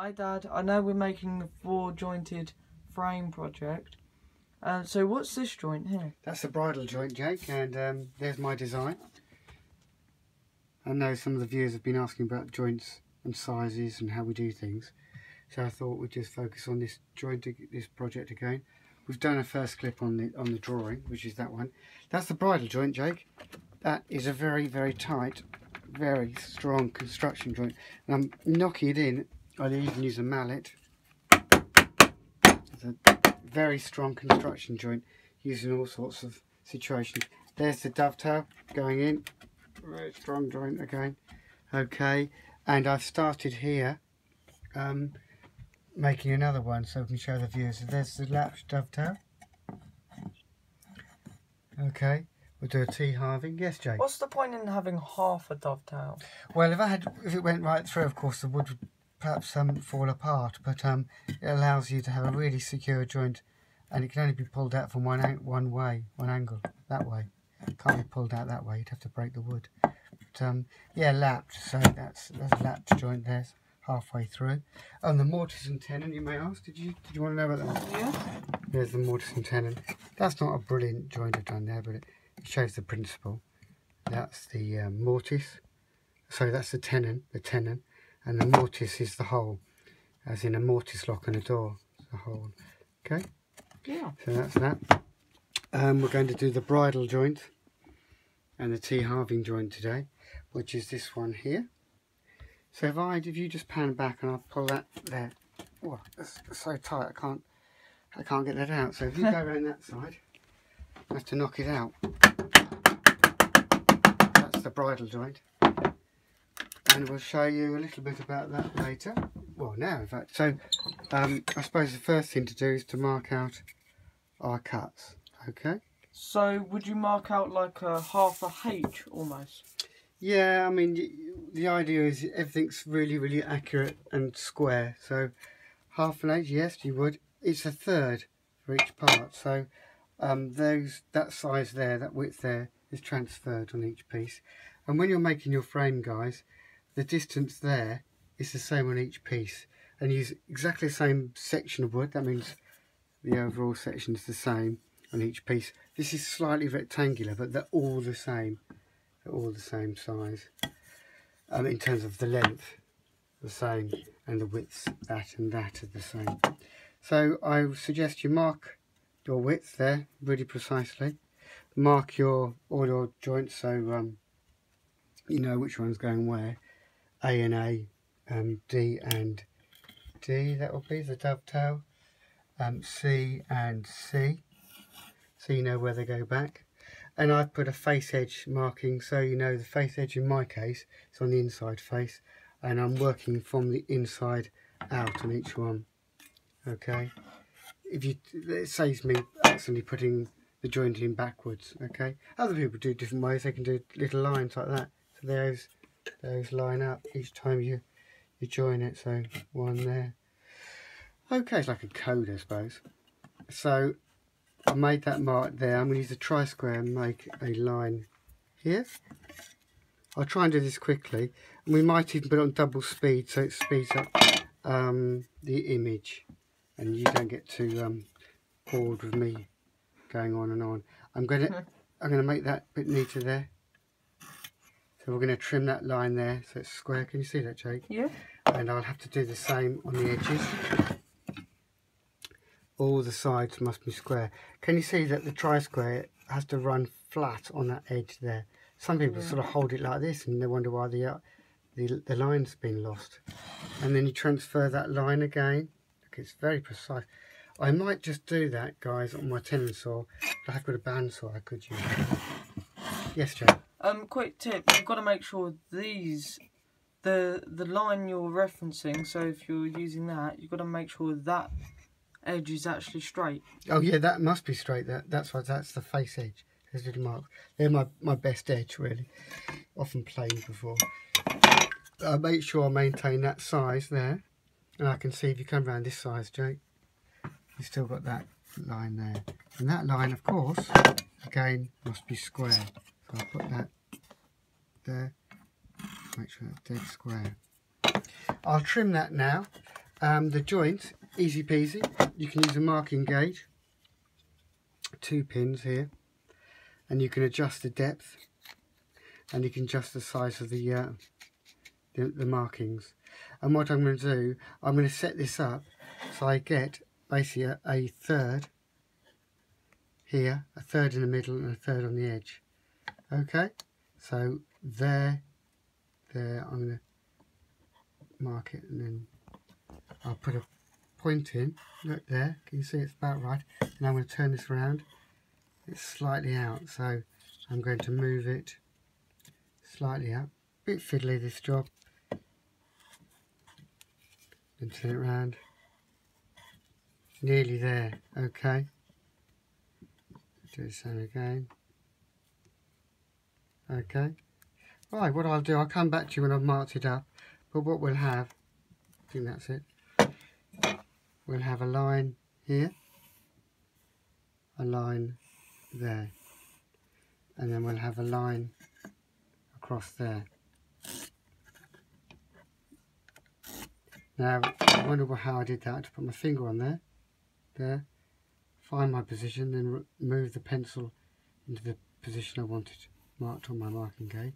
Hi Dad, I know we're making the four jointed frame project. Uh, so what's this joint here? That's the bridle joint, Jake, and um, there's my design. I know some of the viewers have been asking about joints and sizes and how we do things. So I thought we'd just focus on this joint, this project again. We've done a first clip on the on the drawing, which is that one. That's the bridle joint, Jake. That is a very, very tight, very strong construction joint. And I'm knocking it in. I'll even use a mallet. It's a very strong construction joint, used in all sorts of situations. There's the dovetail going in. Very strong joint again. Okay, and I've started here. Um, making another one so we can show the viewers. So there's the latch dovetail. Okay, we'll do a T-halving. Yes, Jake? What's the point in having half a dovetail? Well, if I had, if it went right through, of course, the wood would perhaps um, fall apart, but um, it allows you to have a really secure joint and it can only be pulled out from one one way, one angle, that way. It can't be pulled out that way, you'd have to break the wood. But um, yeah, lapped, so that's, that's a lapped joint there halfway through. And the mortise and tenon, you may ask, did you did you want to know about that? Yeah. There's the mortise and tenon. That's not a brilliant joint I've done there, but it, it shows the principle. That's the um, mortise. So that's the tenon, the tenon, and the mortise is the hole, as in a mortise lock on a door. A hole. Okay. Yeah. So that's that. Um, we're going to do the bridle joint and the T-halving joint today, which is this one here. So if I, if you just pan back and I pull that there, oh, it's so tight I can't, I can't get that out. So if you go around that side, I have to knock it out. That's the bridle joint. And we'll show you a little bit about that later. Well, now in fact. So um, I suppose the first thing to do is to mark out our cuts. Okay. So would you mark out like a half a H almost? Yeah, I mean, the idea is everything's really, really accurate and square. So half an H, yes, you would. It's a third for each part. So um, those that size there, that width there, is transferred on each piece. And when you're making your frame, guys, the distance there is the same on each piece. And use exactly the same section of wood. That means the overall section is the same on each piece. This is slightly rectangular, but they're all the same they're all the same size um, in terms of the length the same and the widths that and that are the same so I suggest you mark your width there really precisely mark your all your joints so um, you know which one's going where A and A um, D and D that will be the dovetail. Um, C and C. So you know where they go back. And I've put a face edge marking so you know the face edge in my case is on the inside face and I'm working from the inside out on each one okay? If you it saves me accidentally putting the joint in backwards okay? Other people do different ways they can do little lines like that. So those those line up each time you you join it so one there okay it's like a code I suppose so I made that mark there. I'm going to use a tri-square and make a line here. I'll try and do this quickly. And we might even put it on double speed so it speeds up um, the image. And you don't get too um, bored with me going on and on. I'm going to I'm going to make that bit neater there. So we're going to trim that line there so it's square. Can you see that, Jake? Yeah. And I'll have to do the same on the edges all the sides must be square. Can you see that the tri-square has to run flat on that edge there? Some people yeah. sort of hold it like this and they wonder why the, uh, the, the line's been lost. And then you transfer that line again. Look, it's very precise. I might just do that, guys, on my tenon saw. I've got a bandsaw I could use. Yes, Joe? Um, quick tip, you've got to make sure these the the line you're referencing so if you're using that you've got to make sure that edge is actually straight. Oh yeah, that must be straight. That that's why that's the face edge. There's little marks. They're my my best edge really. Often played before. I make sure I maintain that size there, and I can see if you come around this size, Jake, you've still got that line there, and that line, of course, again must be square. So I'll put that there. Make sure it's dead square. I'll trim that now Um, the joint, easy peasy. You can use a marking gauge, two pins here, and you can adjust the depth, and you can adjust the size of the uh, the, the markings. And what I'm going to do, I'm going to set this up so I get basically a, a third here, a third in the middle, and a third on the edge. Okay, so there, there, I'm going to mark it and then I'll put a point in. Look there, can you see it's about right? And I'm going to turn this around. It's slightly out, so I'm going to move it slightly up. Bit fiddly this job. And turn it around. Nearly there, okay. Do the same again. Okay. Right, what I'll do, I'll come back to you when I've marked it up. But what we'll have, I think that's it. We'll have a line here, a line there, and then we'll have a line across there. Now, I wonder how I did that. To put my finger on there, there, find my position, then move the pencil into the position I wanted marked on my marking gauge.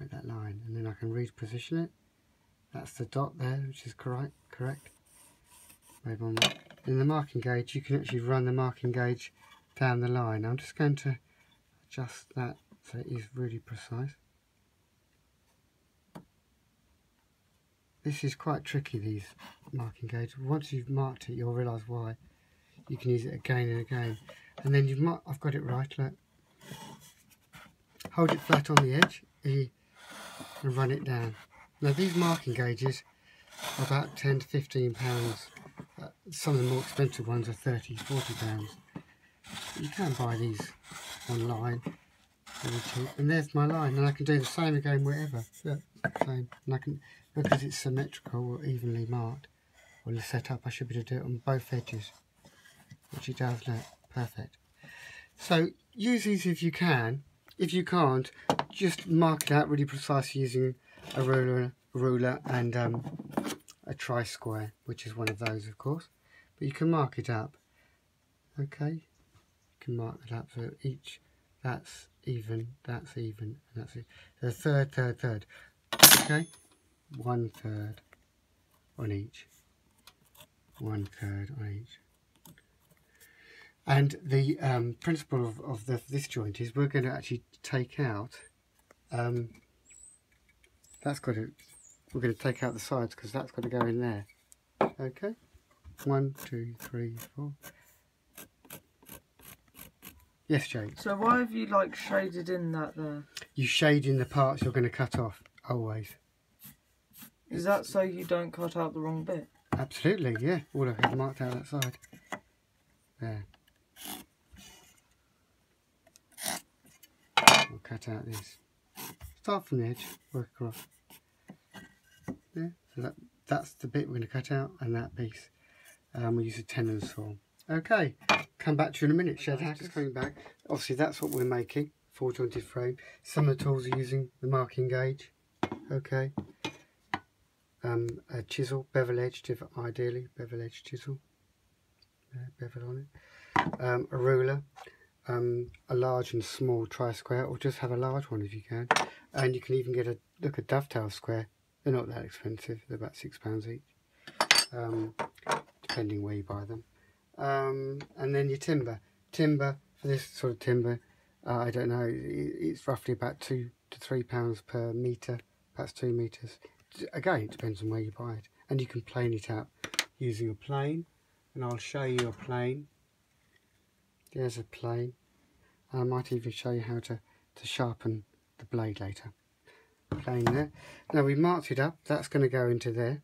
Make that line, and then I can reposition it. That's the dot there, which is correct. Correct. Maybe on in the marking gauge, you can actually run the marking gauge down the line. I'm just going to adjust that so it is really precise. This is quite tricky, these marking gauges. Once you've marked it, you'll realise why. You can use it again and again. And then you've I've got it right, look. Hold it flat on the edge and run it down. Now these marking gauges are about 10 to 15 pounds. Uh, some of the more expensive ones are 30, 40 pounds. You can buy these online And there's my line, and I can do the same again wherever. Look, same. And I can because it's symmetrical or evenly marked or set up I should be able to do it on both edges which it does look perfect so use these if you can if you can't just mark it out really precisely using a ruler ruler and um, a tri-square which is one of those of course. But you can mark it up. Okay? You can mark it up so each. That's even that's even and that's it. The third third third. Okay? One third on each. One third on each and the um, principle of, of the, this joint is we're going to actually take out um, that's got to we're going to take out the sides because that's got to go in there okay one two three four yes Jake so why have you like shaded in that there you shade in the parts you're going to cut off always is that so you don't cut out the wrong bit? Absolutely, yeah. All I have marked out that side. There. Cut out this. Start from the edge, work across. Yeah, so that, that's the bit we're going to cut out, and that piece. Um, we use a tenon saw. Okay, come back to you in a minute, Shed. Just coming back. Obviously, that's what we're making, four jointed frame. Some of the tools are using the marking gauge. Okay um, a chisel, bevel edged if ideally, bevel edged chisel, uh, bevel on it, um, a ruler, um, a large and small tri-square or just have a large one if you can. And you can even get a look a dovetail square. They're not that expensive they're about six pounds each um, depending where you buy them. Um, and then your timber. Timber for this sort of timber uh, I don't know it's roughly about two to three pounds per meter that's two meters. Again it depends on where you buy it. And you can plane it out using a plane. And I'll show you a plane there's a plane. I might even show you how to, to sharpen the blade later. Plane there. Now we've marked it up. That's going to go into there.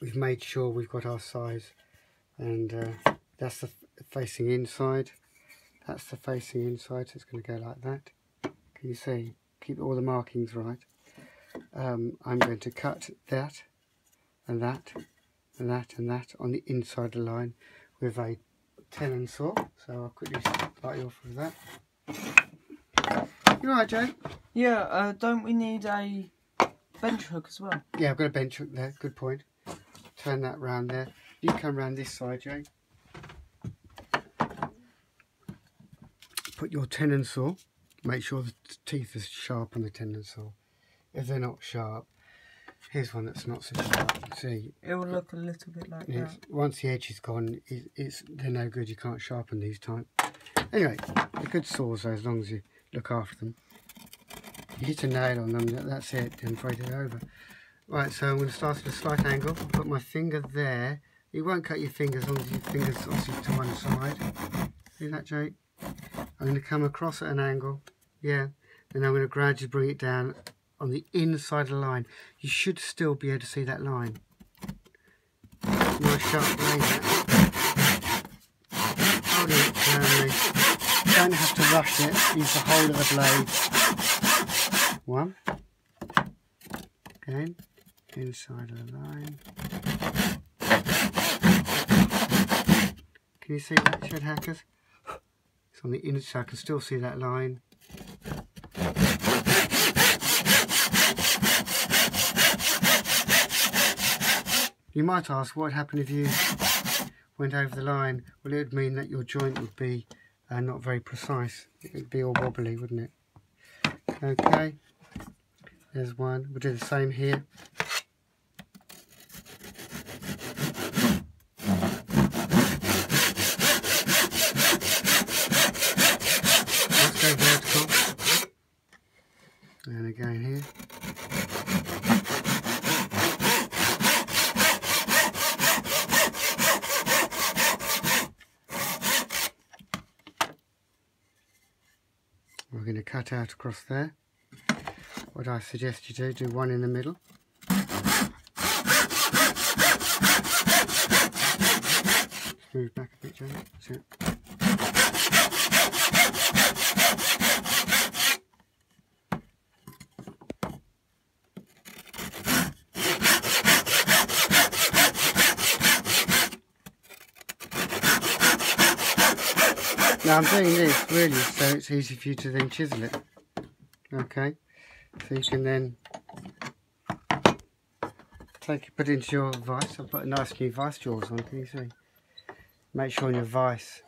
We've made sure we've got our size and uh, that's the facing inside. That's the facing inside so it's going to go like that. Can you see? Keep all the markings right. Um, I'm going to cut that and that and that and that on the inside of the line with a tenon saw. So I'll quickly start you off with that. You alright, Joe? Yeah, uh, don't we need a bench hook as well? Yeah, I've got a bench hook there, good point. turn that round there. You come round this side, Jay. Put your tenon saw. Make sure the teeth are sharp on the tenon saw. If they're not sharp, here's one that's not so sharp. See, It will look a little bit like that. once the edge is gone, it, it's they're no good. You can't sharpen these type. Anyway, they're good saws though, as long as you look after them. You hit a nail on them, that- that's it. Then braid it over. Right, so I'm going to start at a slight angle. Put my finger there. You won't cut your fingers as long as your fingers obviously to one side. See that, Jake? I'm going to come across at an angle. Yeah. Then I'm going to gradually bring it down on the inside of the line. You should still be able to see that line. Nice sharp blade. Hold it firmly. Don't have to rush it. Use the whole of the blade. One. Again. Inside of the line. Can you see that, shed hackers? It's on the inside. I can still see that line. You might ask what would happen if you went over the line. Well, it would mean that your joint would be uh, not very precise. It would be all wobbly, wouldn't it? Okay. There's one. We'll do the same here. Let's go vertical. And again here. We're going to cut out across there. What I suggest you do, do one in the middle. Move back a bit, Jamie. Now I'm doing this really so it's easy for you to then chisel it. Okay, so you can then take it, put it into your vise. I've got a nice new vice jaws on. Can you see? Make sure on your nice.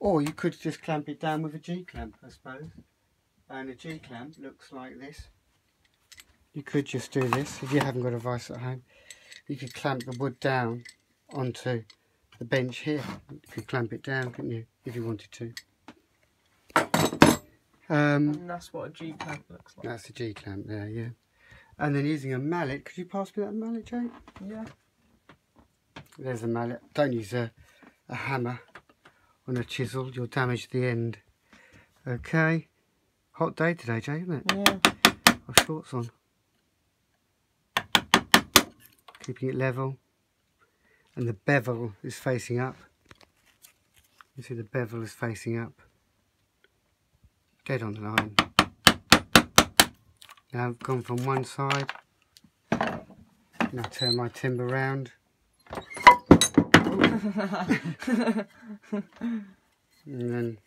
or you could just clamp it down with a G clamp, I suppose. And a G clamp looks like this. You could just do this if you haven't got a vice at home. You could clamp the wood down onto the bench here. You could clamp it down, couldn't you, if you wanted to. Um, And that's what a G clamp looks like. that's the G clamp there, yeah. And then using a mallet, could you pass me that mallet, Jake? Yeah. There's a mallet. Don't use a, a hammer on a chisel, you'll damage the end. Okay. Hot day today, Jake, isn't it? Yeah. Shorts on. Keeping it level. And the bevel is facing up. You see the bevel is facing up. Dead on the line. Now I've gone from one side. Now turn my timber round. and then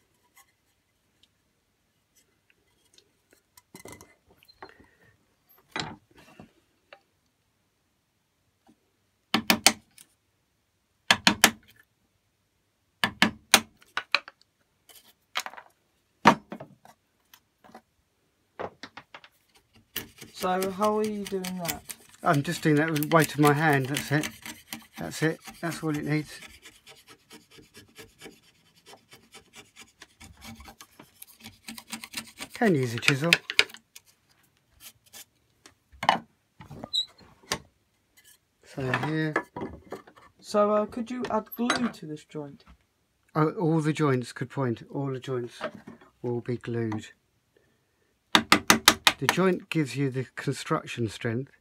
So how are you doing that? I'm just doing that with the weight of my hand, that's it. That's it, that's all it needs. Can use a chisel. So here, So uh, could you add glue to this joint? oh, all the joints could point, all the joints will be glued. The joint gives you the construction strength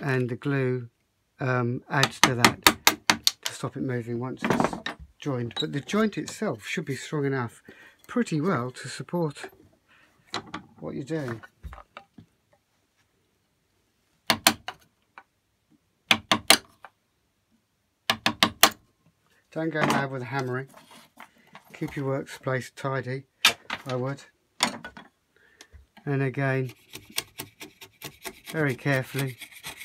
and the glue um, adds to that to stop it moving once it's joined. But the joint itself should be strong enough pretty well to support what you're doing. Don't go mad with hammering. Keep your workspace tidy, I would. And again, very carefully,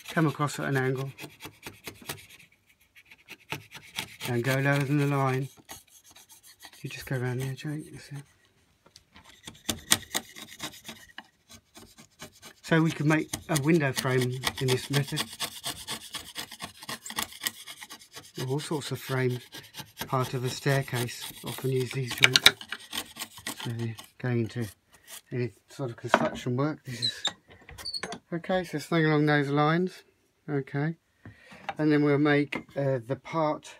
come across at an angle. and go lower than the line. You just go around there, Jake. So we could make a window frame in this method. All sorts of frames. Part of a staircase. Often use these joints. So going into any sort of construction work. This is okay. So something along those lines. Okay, and then we'll make uh, the part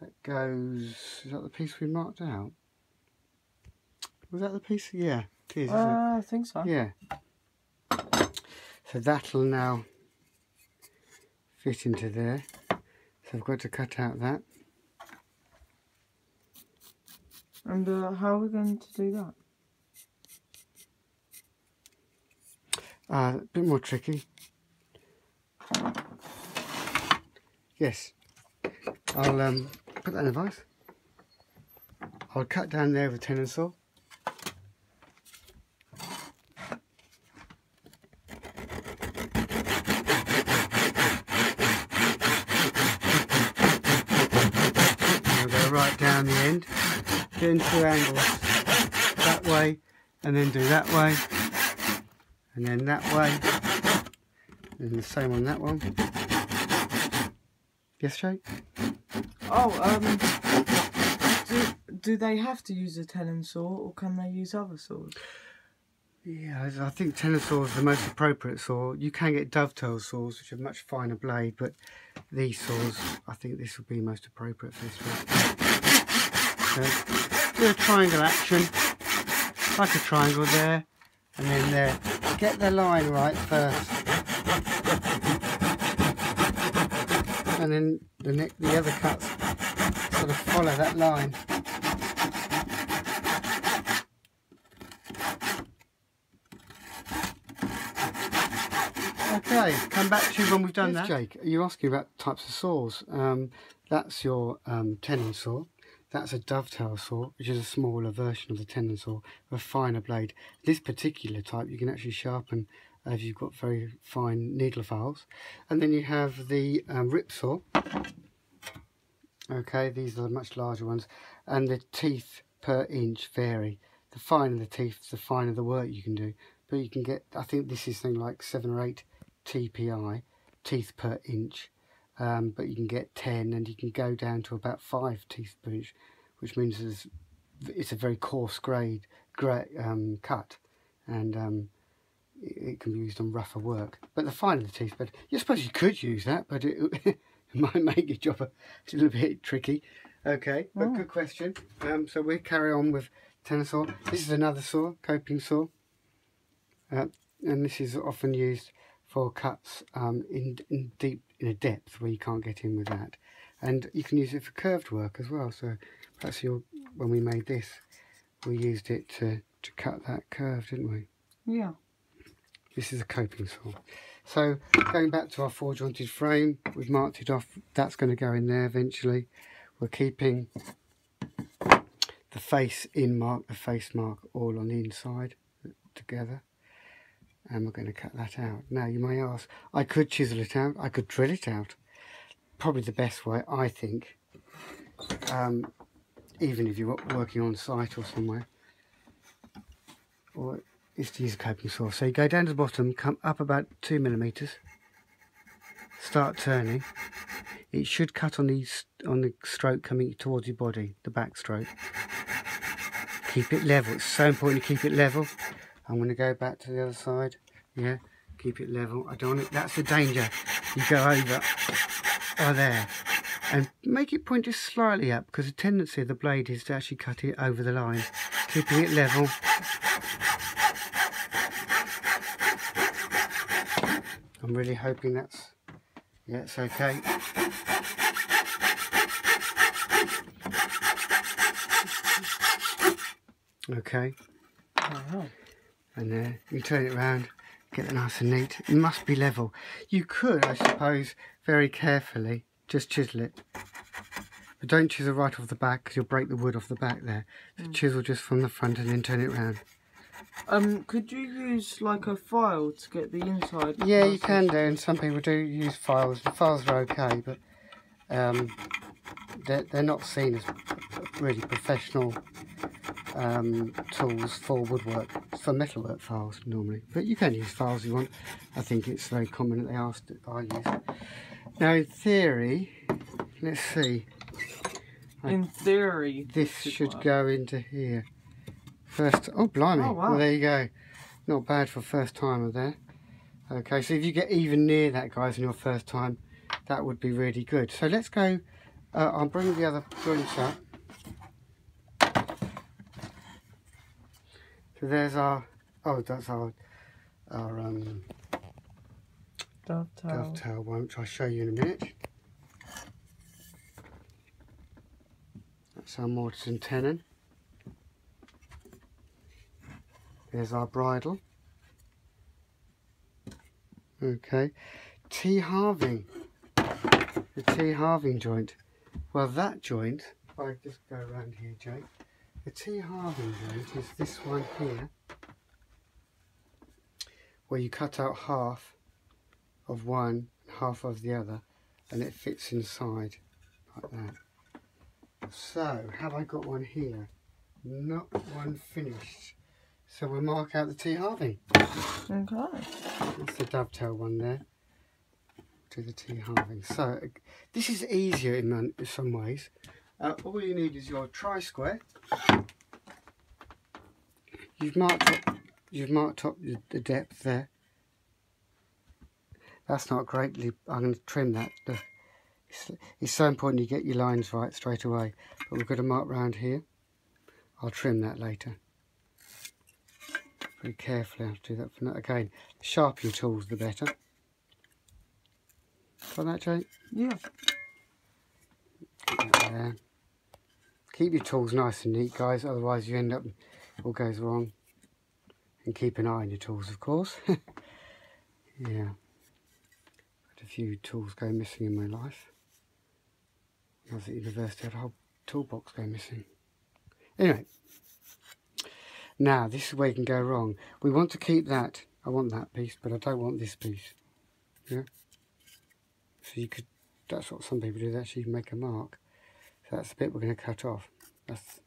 that goes. Is that the piece we marked out? Was that the piece? Yeah, it is. Uh, I think so. Yeah. So that'll now fit into there. So I've got to cut out that. And uh, how are we going to do that? Uh, a bit more tricky. Yes. I'll um, put that in the vise. I'll cut down there with a tenon saw. Go right down the end, doing two angles. That way, and then do that way, and then that way, and the same on that one. Yes, Jake? Oh, um, do, do they have to use a tenon saw or can they use other saws? Yeah, I think tenon saw is the most appropriate saw. You can get dovetail saws, which are much finer blade, but these saws, I think this would be most appropriate for this one. So, do a triangle action, like a triangle there, and then there. Get the line right first. And then the, the other cuts sort of follow that line. Okay, come back to you when we've done that. Jake, you're asking about types of saws. Um, that's your um, tenon saw. That's a dovetail saw, which is a smaller version of the tenon saw a finer blade. This particular type you can actually sharpen if you've got very fine needle files. And then you have the um, rip saw. Okay, these are the much larger ones. And the teeth per inch vary. The finer the teeth, the finer the work you can do. But you can get, I think this is something like 7 or 8 TPI, teeth per inch. Um, but you can get 10 and you can go down to about 5 teeth per inch, which means it's, it's a very coarse grade gra um, cut. And um, it, it can be used on rougher work. But the finer the teeth, but you suppose you could use that, but it, it might make your job a little bit tricky. Okay, but Mm. good question. Um, so we carry on with tenon saw. This is another saw, coping saw. Uh, and this is often used for cuts um, in, in deep a depth where you can't get in with that. And you can use it for curved work as well. So that's your when we made this, we used it to, to cut that curve, didn't we? Yeah. This is a coping saw. So going back to our four jointed frame, we've marked it off. That's going to go in there eventually. We're keeping the face in mark, the face mark all on the inside together. And we're going to cut that out. Now you may ask, I could chisel it out, I could drill it out. Probably the best way, I think, um, even if you're working on site or somewhere, or is to use a coping saw. So you go down to the bottom, come up about two millimeters, start turning. It should cut on the on the stroke coming towards your body, the back stroke. Keep it level. It's so important to keep it level. I'm going to go back to the other side. Yeah, keep it level. I don't want it. That's the danger. You go over. Oh, there. And make it point just slightly up because the tendency of the blade is to actually cut it over the line. Keeping it level. I'm really hoping that's yeah, it's okay. Okay, Oh, and there you turn it around, get it nice and neat. It must be level. You could, I suppose, very carefully just chisel it, but don't chisel right off the back because you'll break the wood off the back there. So chisel just from the front and then turn it round. Um, could you use like a file to get the inside? Yeah, you can do, and some people do use files. The files are okay, but um, they're, they're not seen as really professional um, tools for woodwork, for metalwork files normally. But you can use files you want. I think it's very common that they ask that I use. Now in theory, let's see. In theory, This should go into here. First, oh blimey, Oh, wow. well there you go. Not bad for first timer there. Okay, so if you get even near that guys in your first time, that would be really good. So let's go, uh, I'll bring the other joints up. So there's our, oh that's our, our um, dovetail. dovetail one, which I'll show you in a minute. That's our mortise and tenon. There's our bridle. Okay, T halving. The T halving joint. Well, that joint, if I just go around here, Jake. The T halving joint is this one here, where you cut out half of one, half of the other, and it fits inside like that. So, have I got one here? Not one finished. So we'll mark out the T halving. Okay. That's the dovetail one there. The T halving. So this is easier in, some ways. Uh, all you need is your tri square. You've marked up, you've marked up the, depth there. That's not greatly. I'm going to trim that. It's, so important you get your lines right straight away. But we've got to mark round here. I'll trim that later. Very carefully, I have to do that for now. Again, the sharpening tools the better. Got that, Jake? Yeah. There. Keep your tools nice and neat, guys, otherwise you end up all goes wrong. And keep an eye on your tools, of course. yeah. Had a few tools go missing in my life. When I was at university, I had a whole toolbox go missing. Anyway. Now, this is where you can go wrong. We want to keep that. I want that piece, but I don't want this piece. Yeah? So you could, that's what some people do, they actually make a mark. So that's the bit we're going to cut off. That's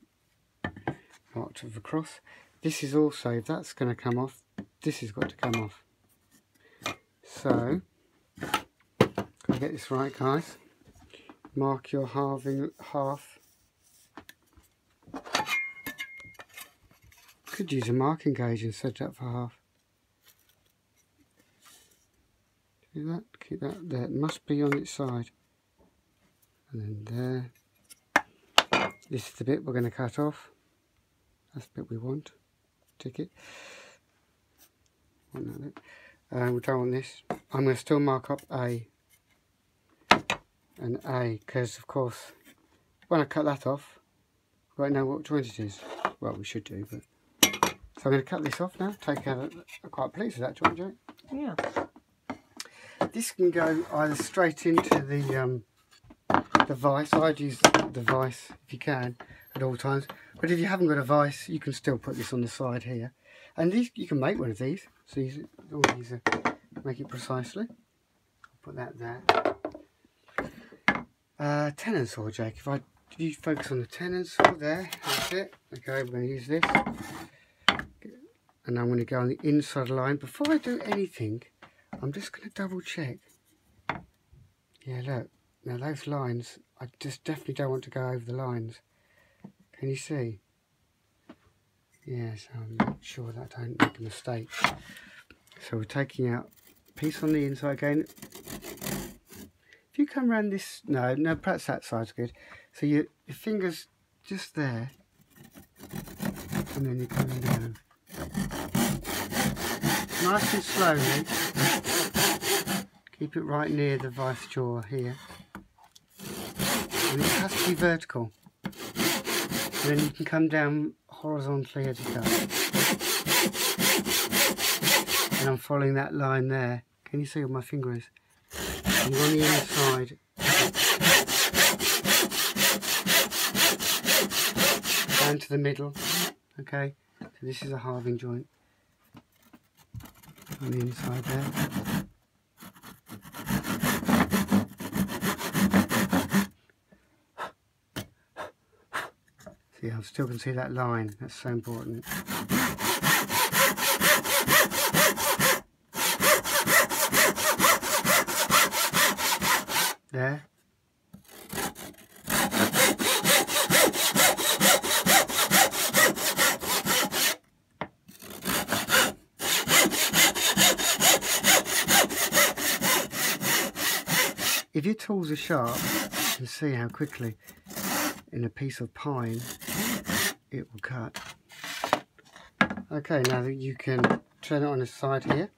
marked of the cross. This is also, if that's going to come off, this has got to come off. So, gotta get this right guys. Mark your halving half. Could use a marking gauge and set that for half. Do that, keep that there. It must be on its side. And then there. This is the bit we're going to cut off. That's the bit we want. Tick it. Want that bit. Uh, we don't want this. I'm going to still mark up A and A because of course when I cut that off we won't know what joint it is. Well we should do but so I'm going to cut this off now. Take out. Quite pleased with that joint, Joe. Yeah. This can go either straight into the um, the vise. I'd use the vise if you can at all times. But if you haven't got a vise, you can still put this on the side here. And these you can make one of these. So you all these are, make it precisely. Put that there. Uh, tenon saw, Jake. If I if you focus on the tenon saw there, that's it. Okay, we're going to use this. And I'm going to go on the inside line. Before I do anything, I'm just going to double check. Yeah, look. Now those lines, I just definitely don't want to go over the lines. Can you see? Yes, I'm not sure that I don't make a mistake. So we're taking out piece on the inside again. If you come around this, no, no, perhaps that side's good. So your, your fingers just there, and then you come down. Nice and slowly. Keep it right near the vice jaw here. And it has to be vertical. And then you can come down horizontally as you go. And I'm following that line there. Can you see where my finger is? I'm on the inside. Down to the middle. Okay. So this is a halving joint on the inside there. See, I still can see that line, that's so important. There. If your tools are sharp, you can see how quickly in a piece of pine it will cut. Okay, now that you can turn it on the side here.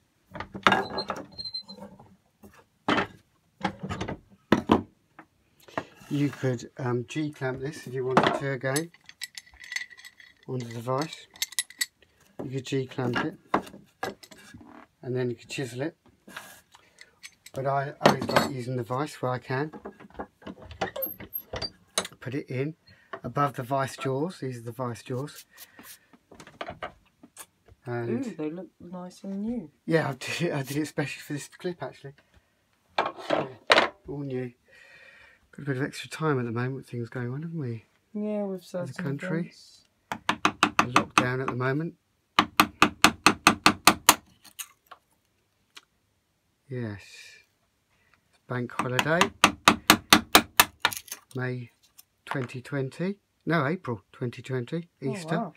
You could um, G-clamp this if you wanted to again onto the vise. You could G-clamp it and then you could chisel it. But I always like using the vise where I can. Put it in above the vice jaws. These are the vice jaws. And Ooh, they look nice and new. yeah, I did it, I did it especially for this clip actually. All new. Got a bit of extra time at the moment with things going on, haven't we? Yeah, with certain country. events. Lockdown at the moment. Yes. Bank holiday. May 2020. No, April 2020. Oh, Easter. wow.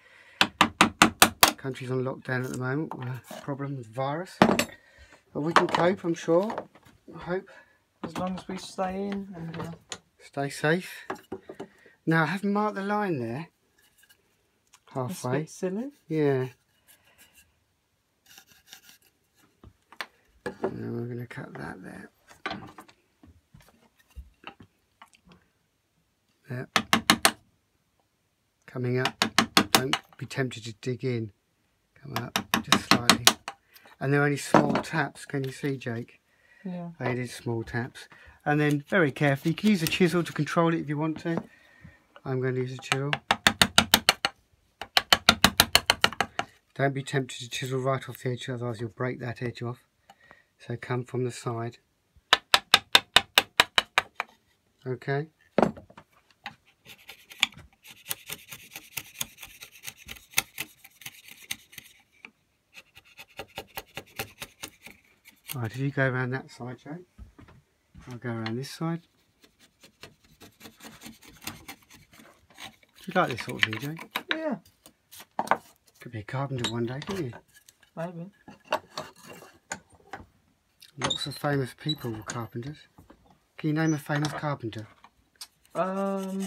Country's on lockdown at the moment with a problem with virus. But we can cope, I'm sure. I hope. As long as we stay in and uh, Stay safe. Now, I haven't marked the line there. Halfway. bit silly. Yeah. Now we're going to cut that there. There. Coming up. Don't be tempted to dig in. Come up just slightly. And they're only small taps. Can you see, Jake? Yeah. Oh, I did small taps. And then very carefully, you can use a chisel to control it if you want to. I'm going to use a chisel. Don't be tempted to chisel right off the edge, otherwise you'll break that edge off. So come from the side. Okay. Right, if you go around that side, Joe, I'll go around this side. Do you like this sort of thing? Yeah, Could be a carpenter one day, couldn't you? maybe. Lots of famous people were carpenters. Can you name a famous carpenter? Um,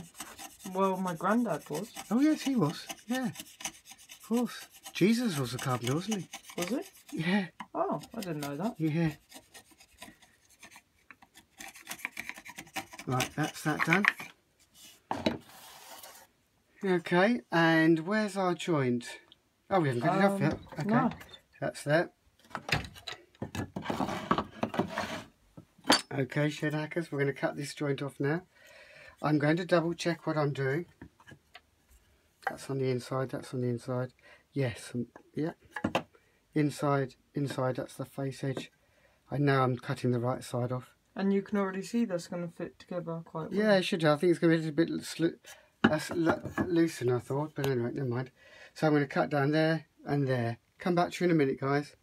well, my granddad was. Oh yes, he was. Yeah, of course. Jesus was a carpenter, wasn't he? Was it? Yeah, Oh, I didn't know that. yeah. Right, that's that done. Okay, and where's our joint? Oh, we haven't got it off Um, yet. Okay, No. that's that. Okay, shed hackers, we're going to cut this joint off now. I'm going to double check what I'm doing. That's on the inside, that's on the inside. Yes, um, yeah. Inside, inside, that's the face edge. I know I'm cutting the right side off. And you can already see that's going to fit together quite well. Yeah, it should. I think it's going to be a little bit sli- that's lo- looser than I thought, but anyway, never mind. So I'm going to cut down there and there. Come back to you in a minute, guys.